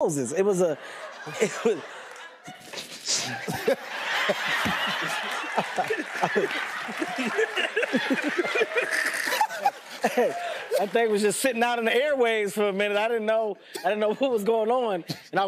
Moses. It was a. It was. that thing was just sitting out in the airways for a minute. I didn't know. I didn't know what was going on, and I was.